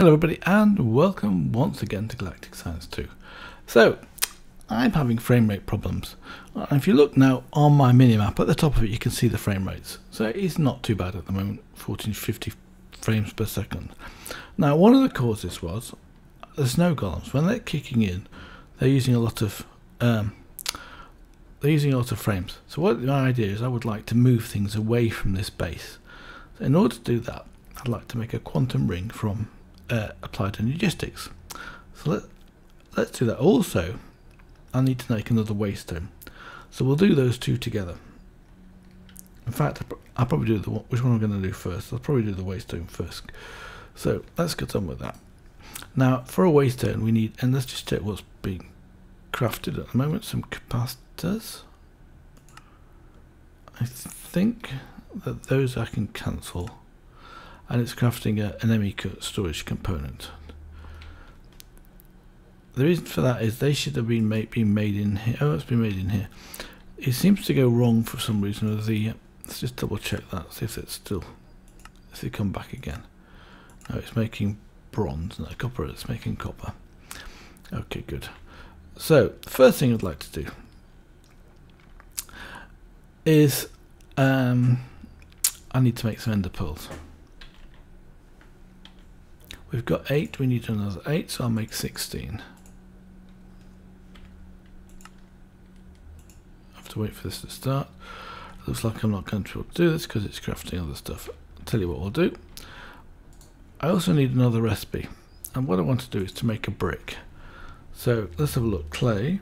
Hello everybody and welcome once again to Galactic Science 2. So, I'm having frame rate problems. If you look now on my minimap, at the top of it you can see the frame rates. So it's not too bad at the moment, 1450 frames per second. Now one of the causes was the snow golems, when they're kicking in, they're using a lot of um, they're using a lot of frames. So what my idea is I would like to move things away from this base. So in order to do that, I'd like to make a quantum ring from uh, to logistics, So let, let's do that. Also, I need to make another waystone. So we'll do those two together. In fact, I'll probably do the which one I'm going to do first. I'll probably do the waystone first. So let's get on with that. Now, for a waystone, we need, and let's just check what's being crafted at the moment. Some capacitors. I think that those I can cancel and it's crafting a, an ME storage component. The reason for that is they should have been made, been made in here. Oh, it's been made in here. It seems to go wrong for some reason. The let's just double check that. See if it's still. If come back again. No, it's making bronze, not copper. It's making copper. Okay, good. So first thing I'd like to do is um, I need to make some ender pearls. We've got 8, we need another 8, so I'll make 16. I have to wait for this to start. looks like I'm not going to be able to do this because it's crafting other stuff. I'll tell you what we'll do. I also need another recipe. And what I want to do is to make a brick. So let's have a look. Clay.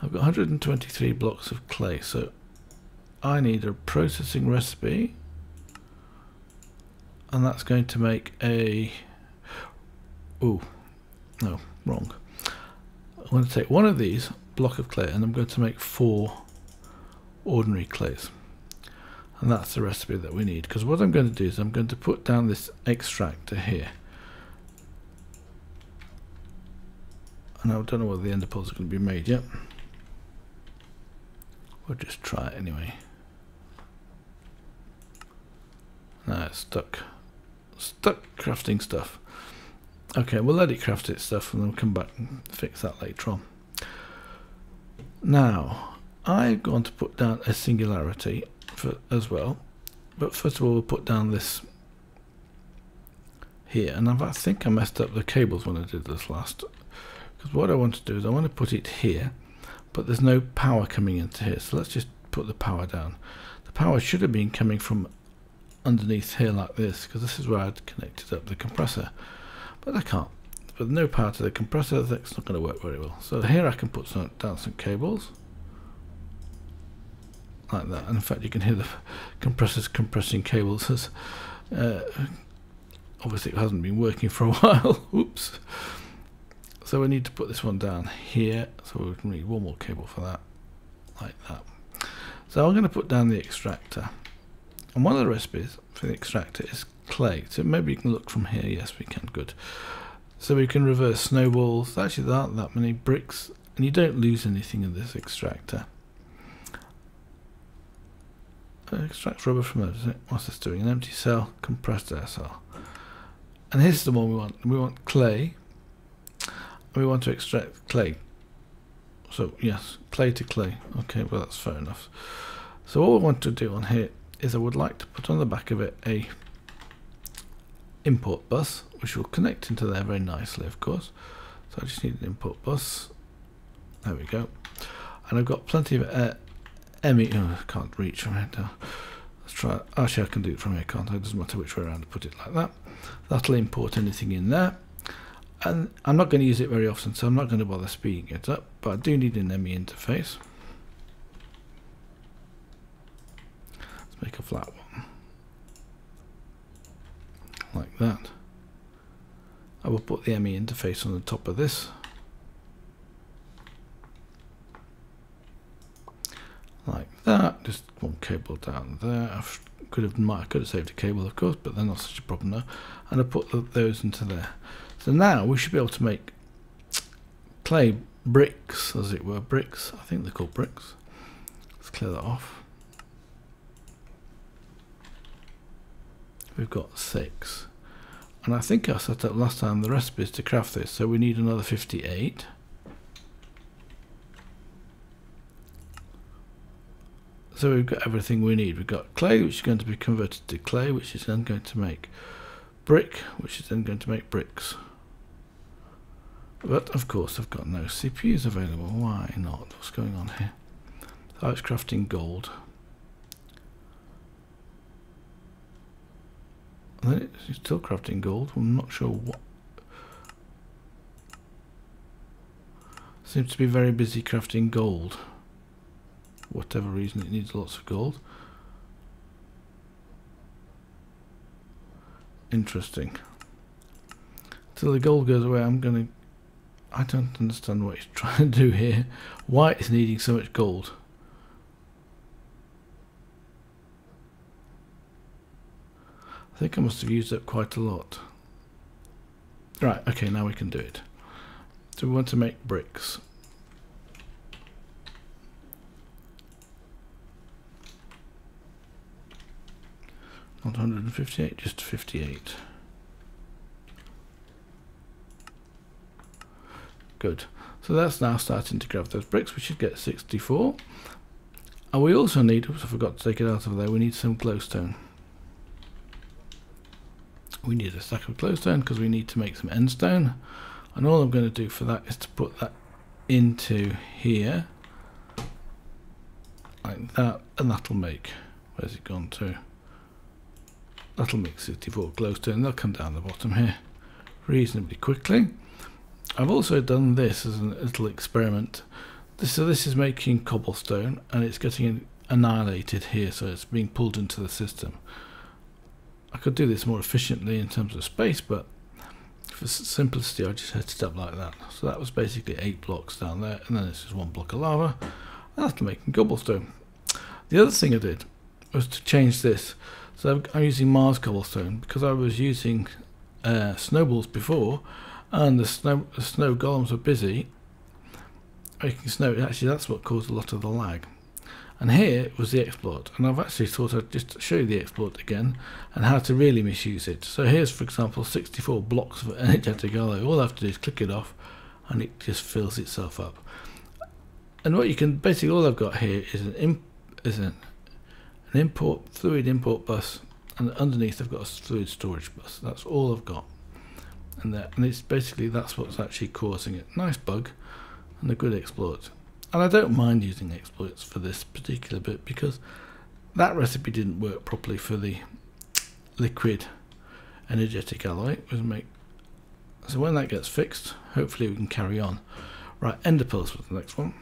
I've got 123 blocks of clay. So I need a processing recipe and that's going to make a oh no wrong. I'm going to take one of these block of clay and I'm going to make four ordinary clays. And that's the recipe that we need because what I'm going to do is I'm going to put down this extractor here. And I don't know whether the ender pearls are going to be made yet. We'll just try it anyway. Now it's stuck stuck crafting stuff. Okay, we'll let it craft its stuff and then we'll come back and fix that later on. Now, I'm going to put down a singularity for, as well. But first of all, we'll put down this here. And i think I messed up the cables when I did this last. Because what I want to do is I want to put it here, but there's no power coming into here. So let's just put the power down. The power should have been coming from underneath here like this because this is where I'd connected up the compressor. But I can't. With no power to the compressor that's not going to work very well. So here I can put some down some cables. Like that. And in fact you can hear the compressors compressing cables. As uh, obviously it hasn't been working for a while. Oops. So we need to put this one down here so we can need one more cable for that. Like that. So I'm going to put down the extractor and one of the recipes for the extractor is clay. So maybe you can look from here. Yes, we can. Good. So we can reverse snowballs. Actually, there aren't that many bricks, and you don't lose anything in this extractor. Uh, extract rubber from it. What's this doing? An empty cell, compressed air cell. And here's the one we want. We want clay. We want to extract clay. So yes, clay to clay. Okay, well that's fair enough. So what we want to do on here is I would like to put on the back of it a import bus which will connect into there very nicely of course. So I just need an import bus. There we go. And I've got plenty of uh, ME oh, I can't reach from here now let's try actually I can do it from here can't I? It doesn't matter which way around to put it like that. That'll import anything in there. And I'm not going to use it very often so I'm not going to bother speeding it up but I do need an ME interface make a flat one. Like that. I will put the ME interface on the top of this. Like that. Just one cable down there. I could have I could have saved a cable of course but they're not such a problem now and I put those into there. So now we should be able to make clay bricks as it were. Bricks. I think they're called bricks. Let's clear that off we've got six And I think I set up last time the recipes to craft this, so we need another 58. So we've got everything we need. We've got clay, which is going to be converted to clay, which is then going to make brick, which is then going to make bricks. But of course I've got no CPUs available. Why not? What's going on here? Oh, it's crafting gold. And then it's still crafting gold. I'm not sure what. Seems to be very busy crafting gold. Whatever reason it needs lots of gold. Interesting. Till the gold goes away, I'm going to I don't understand what he's trying to do here. Why is needing so much gold? I think I must have used up quite a lot. Right, okay, now we can do it. So we want to make bricks. Not 158, just 58. Good. So that's now starting to grab those bricks. We should get 64. And we also need, oops, I forgot to take it out of there, we need some glowstone. We need a stack of glowstone because we need to make some endstone. And all I'm going to do for that is to put that into here. Like that. And that'll make, where's it gone to? That'll make 64 glowstone. They'll come down the bottom here reasonably quickly. I've also done this as a little experiment. This, so this is making cobblestone and it's getting annihilated here, so it's being pulled into the system. I could do this more efficiently in terms of space, but for simplicity I just set it up like that. So that was basically eight blocks down there, and then this is one block of lava. That's making cobblestone. The other thing I did was to change this. So I'm using Mars cobblestone because I was using uh, snowballs before and the snow the snow golems were busy making snow. Actually, that's what caused a lot of the lag. And here was the exploit, and I've actually thought I'd just show you the exploit again and how to really misuse it. So here's, for example, 64 blocks of energetic alloy. All I have to do is click it off, and it just fills itself up. And what you can basically all I've got here is an imp, is an, an import fluid import bus, and underneath I've got a fluid storage bus. That's all I've got and that and it's basically that's what's actually causing it nice bug and a good exploit and I don't mind using exploits for this particular bit because that recipe didn't work properly for the liquid energetic alloy. So when that gets fixed hopefully we can carry on. Right ender pearls was the next one.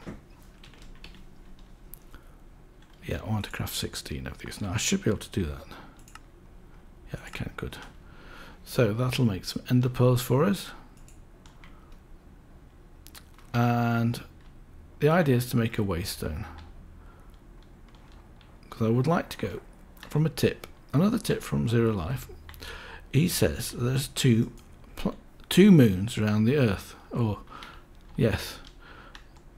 Yeah I want to craft 16 of these. Now I should be able to do that. Yeah I can good. So that'll make some ender pearls for us. And the idea is to make a waystone. Because I would like to go from a tip. Another tip from Zero Life. He says there's two two moons around the Earth. Or, yes,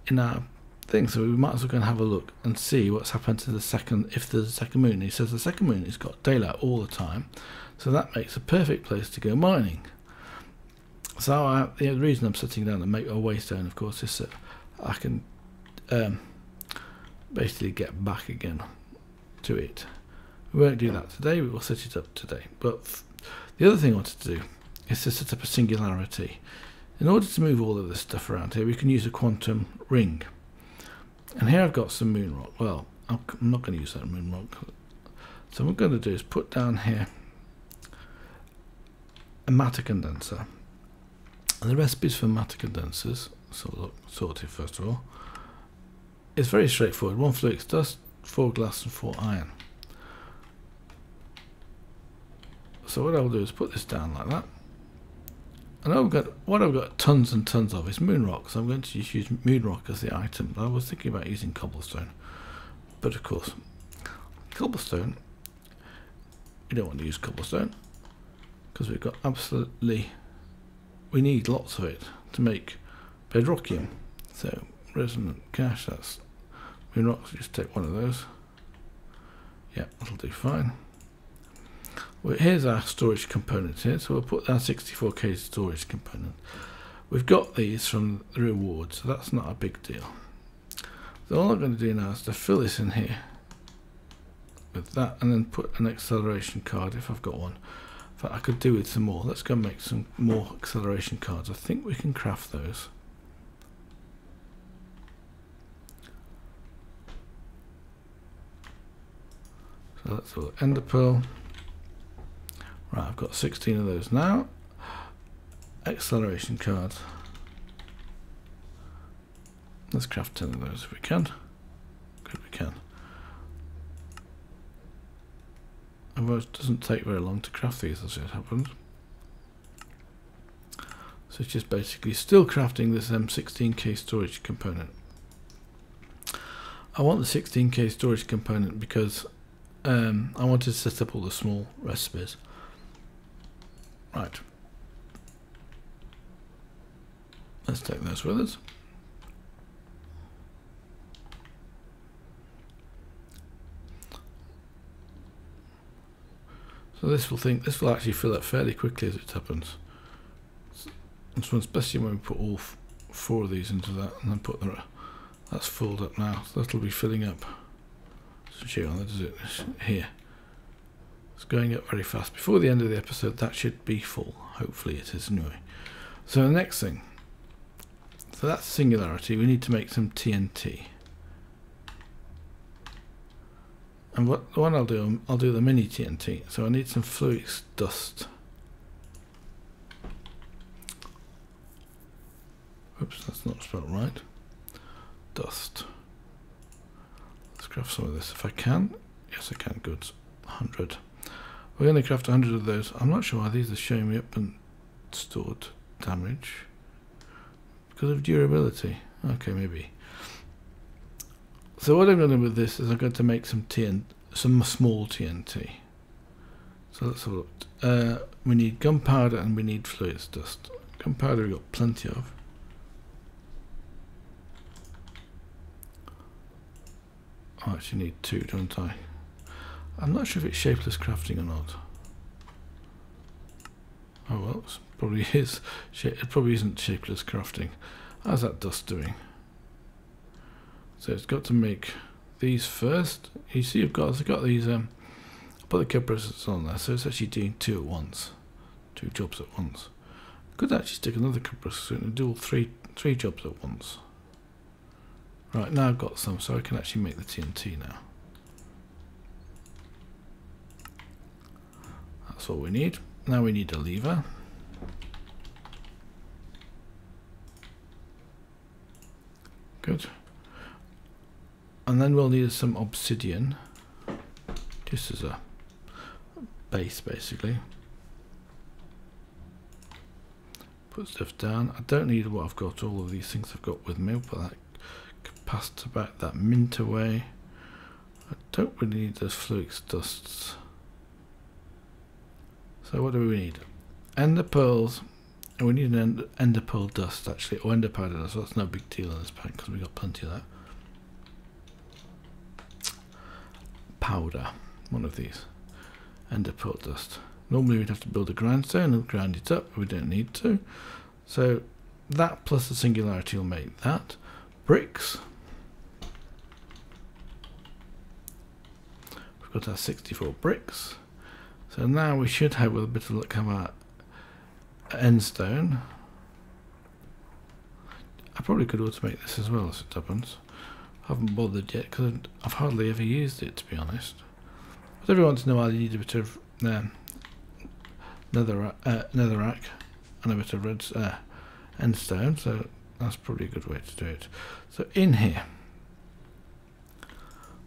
in our thing. So we might as well go and have a look and see what's happened to the second, if there's a second moon. He says the second moon has got daylight all the time. So that makes a perfect place to go mining. So I, the reason I'm sitting down to make a waystone, of course, is that I can um, basically get back again to it. We won't do that today, we will set it up today. But the other thing I wanted to do is to set up a singularity. In order to move all of this stuff around here, we can use a quantum ring. And here I've got some moon rock. Well, I'm not going to use that moon rock. So what I'm going to do is put down here a matter condenser. And the recipes for matter condensers, so look, sorted first of all, is very straightforward. One Fluix dust, four glass and four iron. So what I'll do is put this down like that. And I've got what I've got tons and tons of is moon rock, so I'm going to just use moon rock as the item. I was thinking about using cobblestone, but of course, cobblestone. You don't want to use cobblestone because we've got absolutely we need lots of it to make bedrockium so resonant cache that's we're not just take one of those yeah that'll do fine well, here's our storage component here. So we'll put our 64k storage component. We've got these from the reward, so that's not a big deal. So all I'm going to do now is to fill this in here with that and then put an acceleration card if I've got one. But I could do with some more. Let's go make some more acceleration cards. I think we can craft those. So that's all ender pearl. Right, I've got 16 of those now. Acceleration cards. Let's craft 10 of those if we can. Good, we can. Although it doesn't take very long to craft these as it happens. So it's just basically still crafting this um, M16K storage component. I want the 16K storage component because um, I wanted to set up all the small recipes. Right. Let's take those with us. So this will think this will actually fill up fairly quickly as it happens. This one, especially when we put all four of these into that and then put the that's filled up now. So that'll be filling up. Here. It's going up very fast. Before the end of the episode, that should be full. Hopefully, it is anyway. So the next thing. So that's singularity. We need to make some TNT. And what, what I'll do, I'll do the mini TNT. So I need some Fluix dust. Oops, that's not spelled right. Dust. Craft some of this if I can. Yes, I can. Good. 100. We're going to craft 100 of those. I'm not sure why these are showing me up and stored damage. Because of durability. Okay, maybe. So what I'm going to do with this is I'm going to make some TNT, some small TNT. So let's have a look. Uh, we need gunpowder and we need Fluix dust. Gunpowder we've got plenty of. I actually need two, don't I? I'm not sure if it's shapeless crafting or not. Oh well, it probably is. It probably isn't shapeless crafting. How's that dust doing? So it's got to make these first. You see, I've got I've got these. Um, I put the compressors on there, so it's actually doing two at once, two jobs at once. Could actually stick another compressor and do all three three jobs at once. Right now I've got some, so I can actually make the TNT now. That's all we need. Now we need a lever. Good and then we'll need some obsidian just as a base basically put stuff down I don't need what I've got all of these things I've got with me but that pass back that mint away I don't really need those Fluix dusts so what do we need ender pearls and we need an ender, pearl dust actually or ender powder so that's no big deal in this pack because we've got plenty of that powder, one of these, Ender pearl dust. Normally we'd have to build a grindstone and grind it up, but we don't need to. So that plus the singularity will make that. Bricks. Got our 64 bricks. So now we should have, with a bit of luck, have our endstone. I probably could automate this as well as it happens I haven't bothered yet because I've hardly ever used it to be honest. But every once in a while you need a bit of um, nether, uh, and a bit of red uh, endstone, so that's probably a good way to do it. So in here,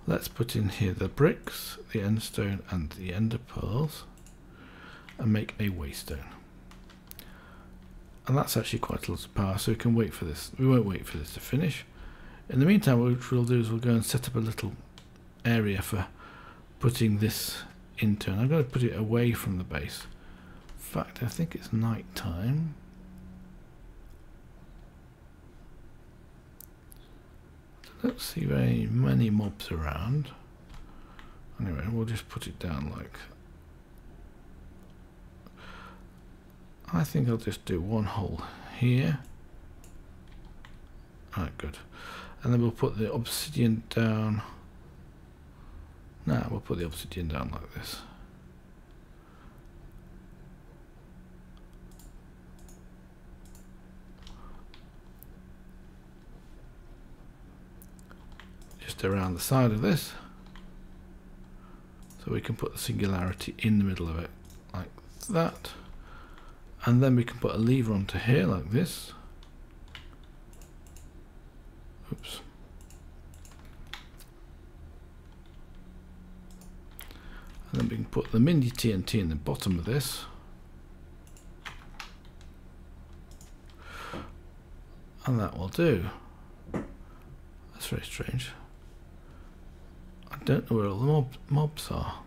let's put in here the bricks, the endstone and the ender pearls and make a waystone. And that's actually quite a lot of power, so we can wait for this. We won't wait for this to finish. In the meantime, what we'll do is we'll go and set up a little area for putting this into. And I'm going to put it away from the base. In fact, I think it's night time. Let's see very many mobs around. Anyway, we'll just put it down like... I think I'll just do one hole here. Right, good. And then we'll put the obsidian down. Now nah, we'll put the obsidian down like this. Around the side of this. So we can put the singularity in the middle of it, like that. And then we can put a lever onto here, like this. Oops. And then we can put the mini TNT in the bottom of this. And that will do. That's very strange. Don't know where all the mob mobs are.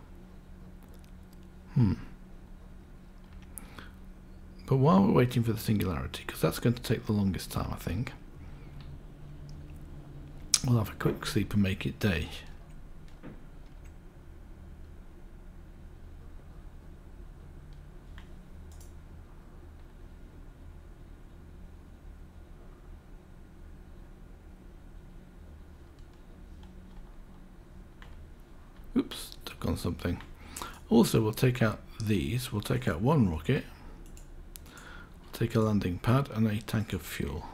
Hmm. But while we're waiting for the singularity, because that's going to take the longest time, I think, we'll have a quick sleep and make it day. Oops, stuck on something. Also, we'll take out these. We'll take out one rocket. Take a landing pad and a tank of fuel.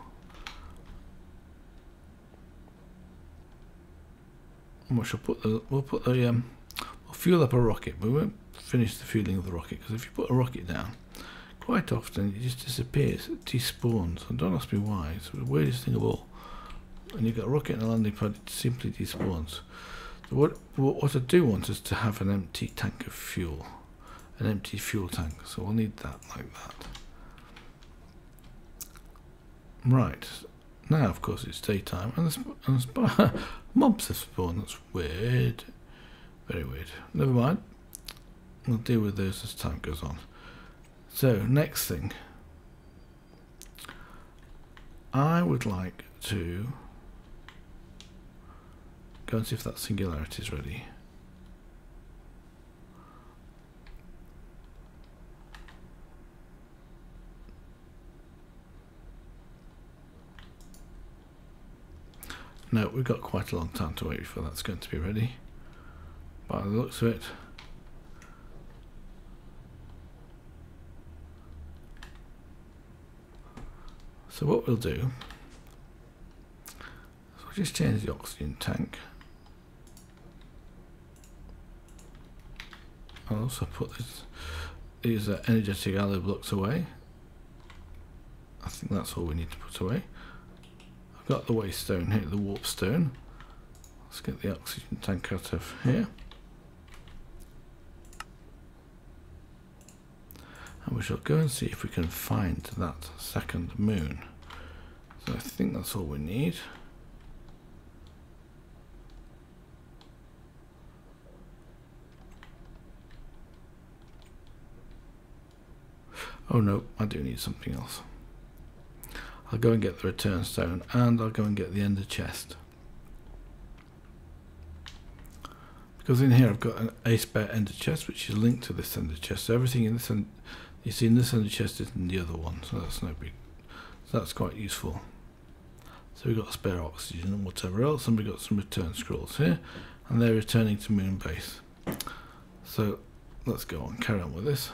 And we shall put the we'll put the um, we'll fuel up a rocket, we won't finish the fueling of the rocket because if you put a rocket down, quite often it just disappears, it despawns. And don't ask me why. It's the weirdest thing of all. And you've got a rocket and a landing pad, it simply despawns. What, what I do want is to have an empty tank of fuel, an empty fuel tank. So I'll need that like that. Right. Now, of course, it's daytime, and the, and the mobs have spawned. That's weird. Very weird. Never mind. We'll deal with those as time goes on. So, next thing. I would like to Go and see if that singularity is ready. No, we've got quite a long time to wait before that's going to be ready. By the looks of it. So what we'll do is we'll just change the oxygen tank. I'll also put this, these uh, energetic alloy blocks away. I think that's all we need to put away. I've got the waystone here, the warp stone. Let's get the oxygen tank out of here. And we shall go and see if we can find that second moon. So I think that's all we need. Oh no, I do need something else. I'll go and get the return stone and I'll go and get the ender chest. Because in here I've got an a spare ender chest which is linked to this ender chest. So everything in this end, you see in this ender chest is in the other one. So that's no big so that's quite useful. So we've got spare oxygen and whatever else and we've got some return scrolls here and they're returning to moon base. So let's go on, carry on with this.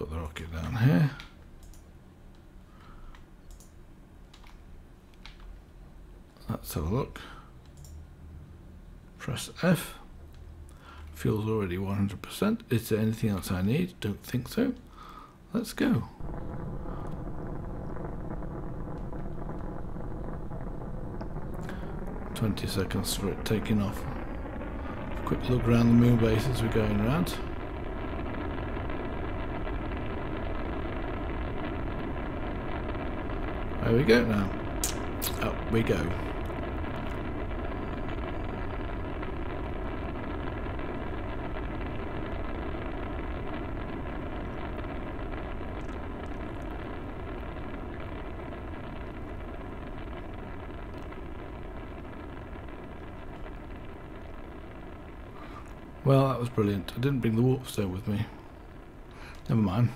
Put the rocket down here. Let's have a look. Press F. Fuel's already 100%. Is there anything else I need? Don't think so. Let's go. Twenty seconds for it taking off. Quick look around the moon base as we're going around. There we go now. Up we go. Well, that was brilliant. I didn't bring the warp stone with me. Never mind.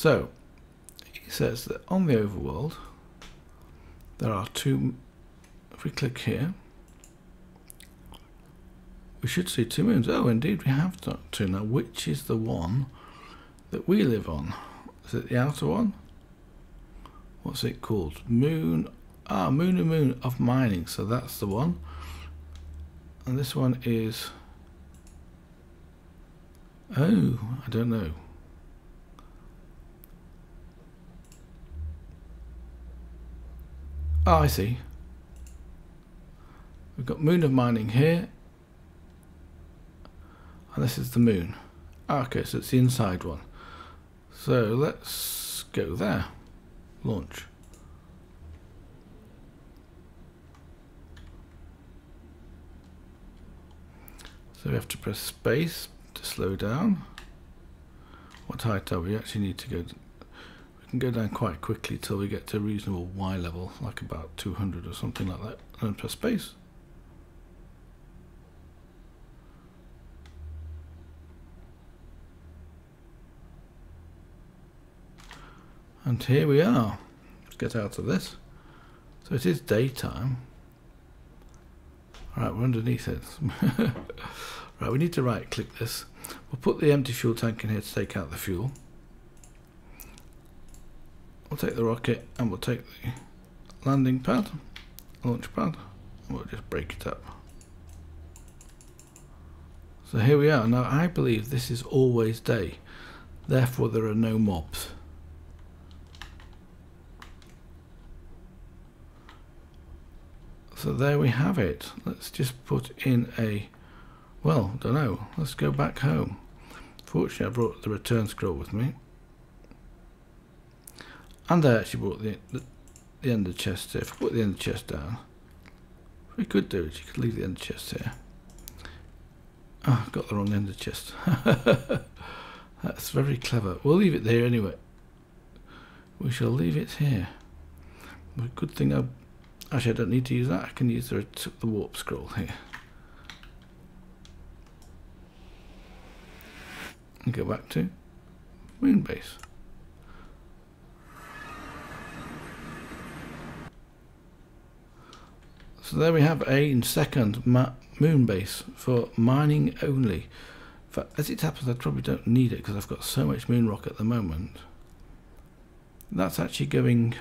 So, he says that on the overworld, there are two, if we click here, we should see two moons. Oh, indeed, we have two. Now, which is the one that we live on? Is it the outer one? What's it called? Moon. Ah, Moon and Moon of Mining. So that's the one. And this one is... Oh, I don't know. Oh, I see. We've got Moon of Mining here and this is the moon. Ah, okay, so it's the inside one. So let's go there. Launch. So we have to press space to slow down. What height are we? actually need to go... can go down quite quickly till we get to a reasonable Y level, like about 200 or something like that. Uh, and then press space. And here we are. Let's get out of this. So it is daytime. Right, we're underneath it. right, we need to right click this. We'll put the empty fuel tank in here to take out the fuel. We'll take the rocket and we'll take the landing pad, launch pad, and we'll just break it up. So here we are. Now I believe this is always day. Therefore there are no mobs. So there we have it. Let's just put in a, well, don't know. Let's go back home. Fortunately, I brought the return scroll with me. And I actually brought the, the, the ender chest here. If I put the ender chest down, we could do it. You could leave the ender chest here. Oh, ah, I've got the wrong ender chest. That's very clever. We'll leave it there anyway. We shall leave it here. good thing I Actually, I don't need to use that. I can use the, the warp scroll here. And go back to Moonbase. So there we have a second moon base for mining only. But as it happens, I probably don't need it because I've got so much moon rock at the moment. That's actually going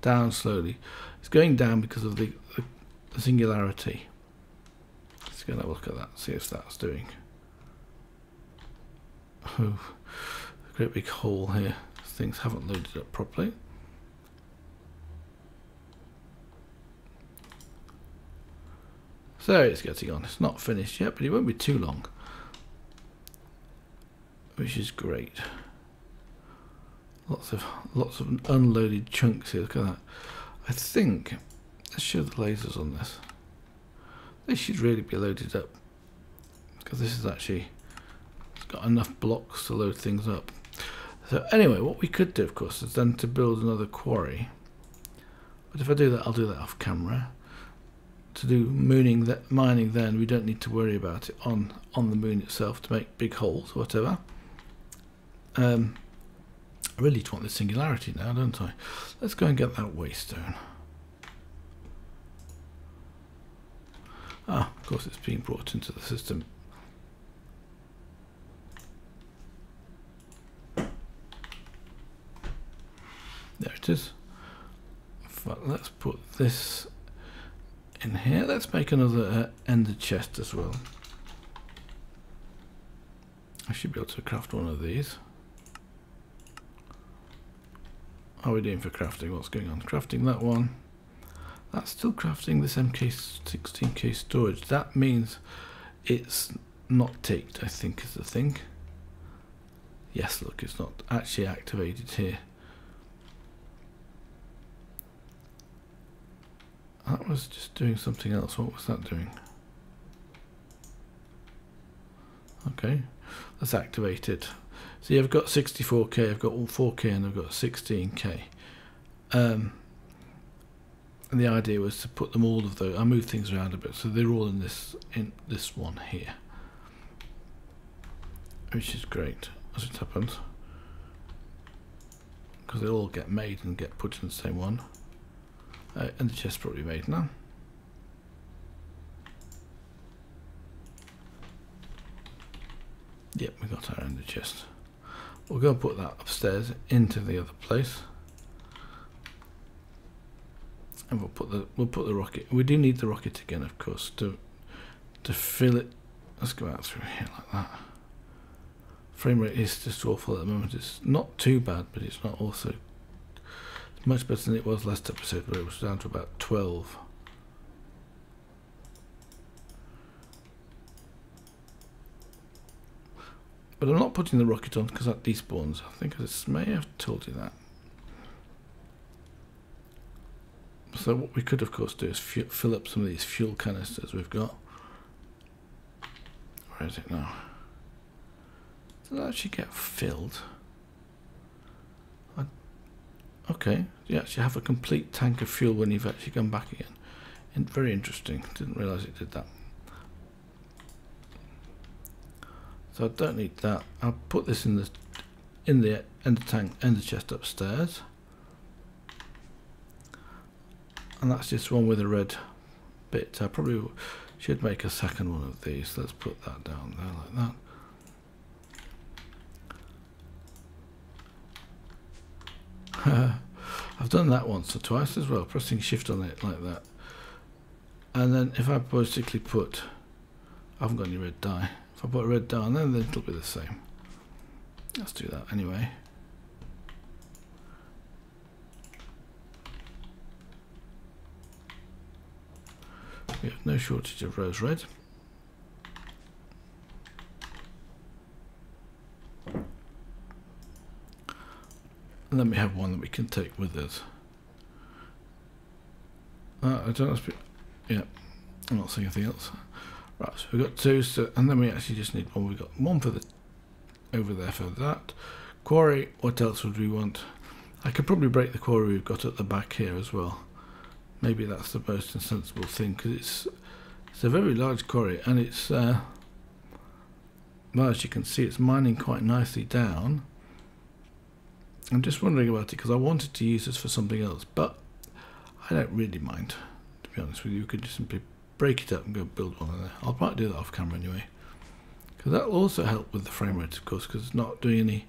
down slowly. It's going down because of the, the, singularity. Let's go and have a look at that, see if that's doing. Oh, great big hole here. Things haven't loaded up properly. So it's getting on. It's not finished yet, but it won't be too long. Which is great. Lots of lots of unloaded chunks here. Look at that. I think let's show the lasers on this. They should really be loaded up because this is actually it's got enough blocks to load things up. So anyway, what we could do, of course, is then to build another quarry. But if I do that, I'll do that off camera. To do mooning that mining, then we don't need to worry about it on on the moon itself to make big holes or whatever. Um, I really want the singularity now, don't I? Let's go and get that waystone. Ah, of course it's being brought into the system. There it is. But let's put this in here. Let's make another uh, ender chest as well. I should be able to craft one of these. How are we doing for crafting? What's going on? Crafting that one. That's still crafting this MK16K storage. That means it's not ticked, I think is the thing. Yes, look, it's not actually activated here. That was just doing something else. What was that doing? Okay, let's activate it. See, I've got 64k, I've got all 4k, and I've got 16k. Um, and the idea was to put them all of those. I moved things around a bit, so they're all in this in this one here, which is great as it happens, because they all get made and get put in the same one. Uh, and the chest probably made now. Yep, we got our ender chest. We'll go and put that upstairs into the other place. And we'll put the we'll put the rocket. We do need the rocket again, of course, to to fill it. Let's go out through here like that. Frame rate is just awful at the moment. It's not too bad, but it's not also much better than it was last episode, where it was down to about twelve. But I'm not putting the rocket on because that despawns. I think I may have told you that. So what we could of course do is fill up some of these fuel canisters we've got. Where is it now? Does it actually get filled? Okay, you actually have a complete tank of fuel when you've actually come back again. And very interesting, didn't realise it did that. So I don't need that. I'll put this in the in the ender tank, ender chest upstairs. And that's just one with a red bit. I probably should make a second one of these. Let's put that down there like that. I've done that once or twice as well, pressing shift on it like that. And then if I basically put, I haven't got any red dye, if I put a red down there, then it'll be the same. Let's do that anyway. We have no shortage of rose red. And then we have one that we can take with us. Uh, I don't know. Yeah, I'm not saying anything else. Right, so we've got two, so, and then we actually just need one. We've got one for the over there for that. Quarry, what else would we want? I could probably break the quarry we've got at the back here as well. Maybe that's the most sensible thing because it's it's a very large quarry and it's uh, well as you can see it's mining quite nicely down. I'm just wondering about it because I wanted to use this for something else, but I don't really mind. To be honest with you, you could just simply break it up and go build one of there. I'll probably do that off camera anyway. Because that'll also help with the frame rate, of course, because it's not doing any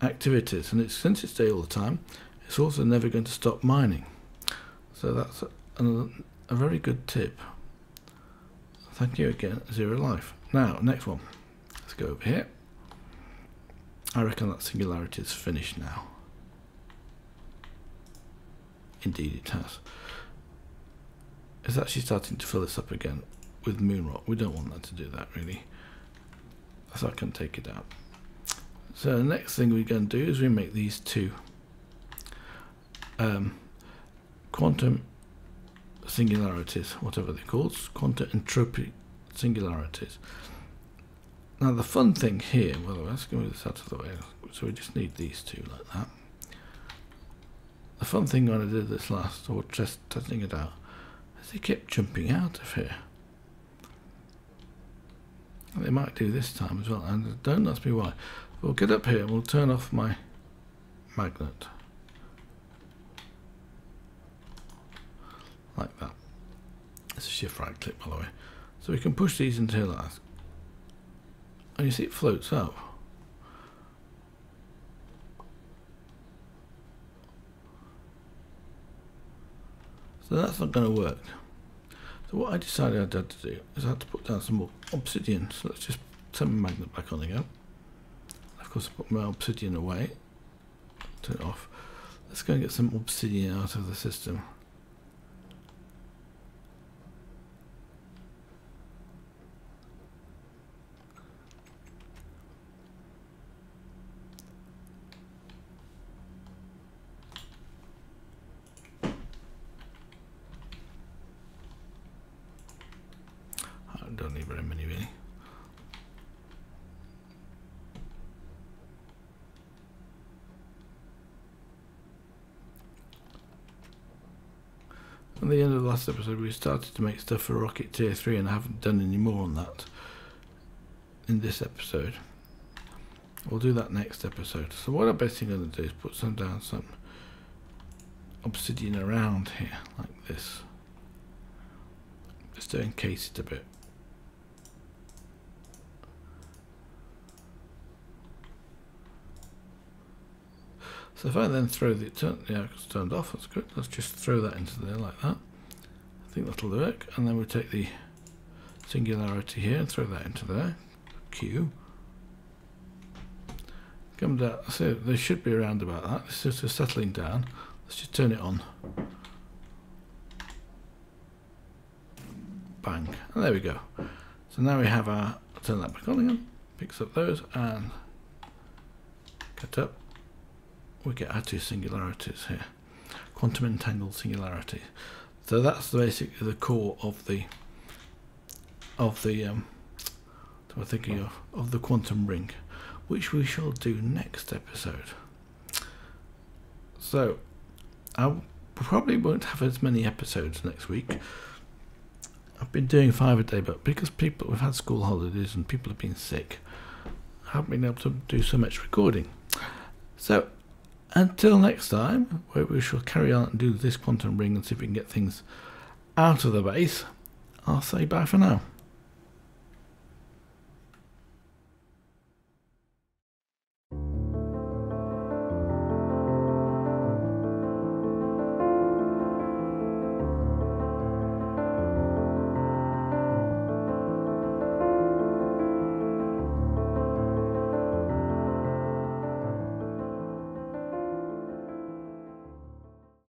activities. And it's since it's day all the time, it's also never going to stop mining. So that's a, a, a very good tip. Thank you again, Zero Life. Now, next one. Let's go over here. I reckon that singularity is finished now. Indeed it has. It's actually starting to fill this up again with moon rock. We don't want that to do that really. So I can take it out. So the next thing we're going to do is we make these two um, quantum singularities, whatever they're called, quantum entropy singularities. Now the fun thing here, well let's move this out of the way, so we just need these two like that. The fun thing when I did this last, or just testing it out, is they kept jumping out of here. They might do this time as well, and don't ask me why. We'll get up here and we'll turn off my magnet. Like that. It's a shift right click by the way. So we can push these until that. And you see it floats up. So that's not going to work. So what I decided I had to do is I had to put down some more obsidian. So let's just turn my magnet back on again. Of course, I put my obsidian away. Turn it off. Let's go and get some obsidian out of the system. don't need very many really. At the end of the last episode, we started to make stuff for Rocket Tier 3 and I haven't done any more on that in this episode. We'll do that next episode. So what I'm basically going to do is put some down some obsidian around here, like this. Just to encase it a bit. So if I then throw the turn, yeah, it's turned off. That's good. Let's just throw that into there like that. I think that'll work. And then we take the singularity here and throw that into there. Q. Come down. So there should be around about that. It's just settling down. Let's just turn it on. Bang. And there we go. So now we have our turn that back on again. Picks up those and cut up. We get our two singularities here. Quantum entangled singularity. So that's basically the core of the of the um, I'm thinking of of the quantum ring, which we shall do next episode. So I probably won't have as many episodes next week. I've been doing five a day, but because people we've had school holidays and people have been sick, I haven't been able to do so much recording. So until next time, where we shall carry on and do this quantum ring and see if we can get things out of the base, I'll say bye for now.